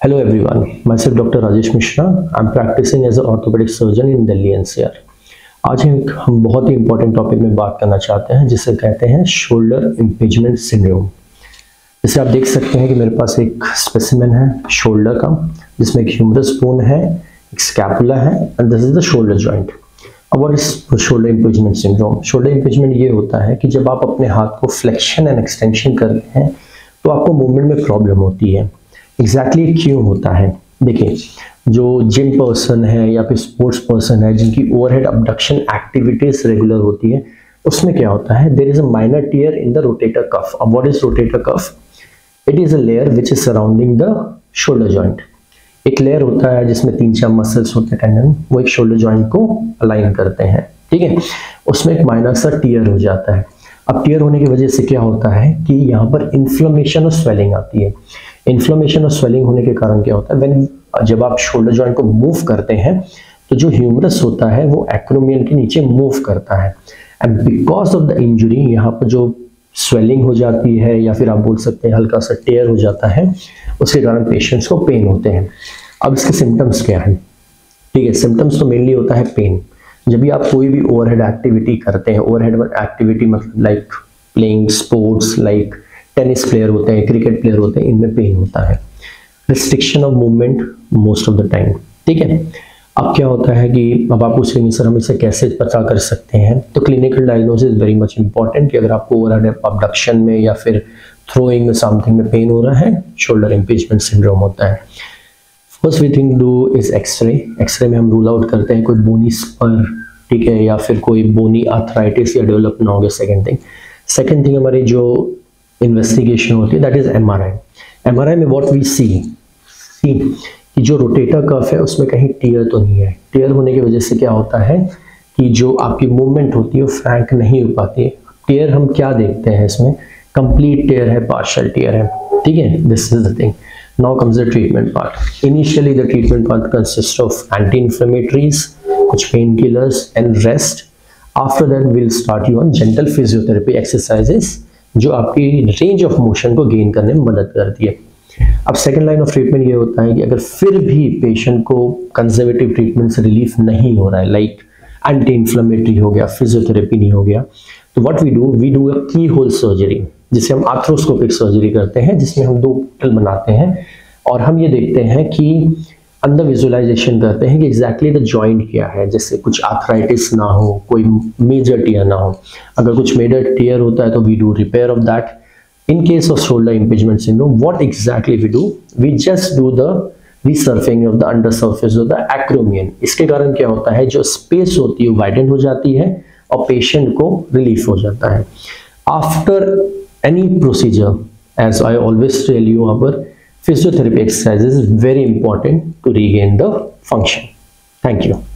Hello everyone, myself Dr. Rajesh Mishra. I'm practicing as an orthopedic surgeon in Delhi NCR. आज हम बहुत ही important topic में बात करना चाहते हैं जिसे कहते हैं शोल्डर इम्पेजमेंट सिंड्रोम जैसे आप देख सकते हैं कि मेरे पास एक स्पेसिमेन है शोल्डर का जिसमें एक ह्यूमरस बोन है एक स्कैपुला है and this is the shoulder joint अब what is shoulder impingement syndrome shoulder impingement ये होता है कि जब आप अपने हाथ को फ्लेक्शन एंड एक्सटेंशन करते हैं तो आपको मूवमेंट में प्रॉब्लम होती है एग्जैक्टली exactly क्यों होता है? देखिए, जो जिम पर्सन है या फिर स्पोर्ट्स पर्सन है, जिनकी ओवरहेड अबडक्शन एक्टिविटीज़ रेगुलर होती है, उसमें क्या होता है? There is a minor tear in the rotator cuff अब what is rotator cuff it is a layer which is surrounding the shoulder joint एक लेयर होता है जिसमें तीन चार मसल्स होते हैं टेंडन वो एक शोल्डर जॉइंट को अलाइन करते हैं, ठीक है? उसमें एक माइनर सा टीयर हो जाता है। अब टीयर होने की वजह से क्या होता है कि यहाँ पर इन्फ्लोमेशन और स्वेलिंग आती है। इन्फ्लोमेशन और स्वेलिंग होने के कारण क्या होता है? वेन जब आप शोल्डर ज्वाइंट को मूव करते हैं तो जो ह्यूमरस होता है, वो एक्रोमियन के नीचे मूव करता है। And because of the injury यहाँ पर जो स्वेलिंग हो जाती है, या फिर आप बोल सकते हैं हल्का सा टेयर हो जाता है, उसके कारण पेशेंट्स को पेन होते हैं। अब इसके सिम्टम्स क्या हैं? ठीक है सिम्टम्स तो मेनली होता है पेन जब भी आप कोई भी ओवरहेड एक्टिविटी करते हैं ओवरहेड एक्टिविटी मतलब like playing sports like tennis player होते हैं क्रिकेट प्लेयर होते हैं, इनमें पेन होता है। Restriction of movement most of the time ठीक है? अब क्या होता है कि अब आप पूछेंगे सर हम इसे कैसे पता कर सकते हैं? तो clinical diagnosis very much important कि अगर आपको ओवरहेड अबडक्शन में या फिर थ्रोइंग में समथिंग में पेन हो रहा है शोल्डर इम्पीचमेंट सिंड्रोम होता है। First we thing do is x-ray x-ray में हम रूल आउट करते हैं कोई बोनी स्पर ठीक है? या फिर कोई बोनी आर्थराइटिस या डेवलप ना हो गया सेकेंड थिंग सेकेंड थिंग हमारी जो इन्वेस्टिगेशन होती है that is M R I M R I में वॉट वी सी सी कि जो रोटेटर कफ है, उसमें कहीं टीयर तो नहीं है। टीयर होने की वजह से क्या होता है कि जो आपकी मूवमेंट होती है, वो फ्रैंक नहीं हो पाती है। टीयर हम क्या देखते हैं इसमें? कंप्लीट टीयर है पार्शल टीयर है। ठीक है? This is the thing now comes the treatment part initially the treatment part consist of anti inflammatories कुछ pain killers and rest after that will start you on gentle physiotherapy exercises जो आपकी range of motion को gain करने में मदद करती है। अब सेकेंड लाइन ऑफ़ ट्रीटमेंट ये होता है कि अगर फिर भी पेशेंट को कंजर्वेटिव ट्रीटमेंट से रिलीफ नहीं हो रहा है लाइक एंटी इन्फ्लेमेटरी हो गया फिजियोथेरेपी नहीं हो गया तो what we do we do a keyhole surgery जिसे हम आर्थ्रोस्कोपिक सर्जरी करते हैं, जिसमें हम दो पटल बनाते हैं और हम ये देखते हैं कि अंदर विजुअलाइजेशन करते हैं कि एग्जैक्टली द जॉइंट क्या है। जैसे कुछ आर्थराइटिस ना हो, कोई मेजर टीयर ना हो। अगर कुछ मेजर टीयर होता है तो we do repair of that in case of shoulder impingement syndrome what exactly we do we just do the resurfacing of the under surface of the acromion इसके कारण क्या होता है? जो स्पेस होती है वाइडेंट हो जाती है और पेशेंट को रिलीफ हो जाता है। After any procedure as I always tell you our physiotherapy exercises is very important to regain the function. Thank you.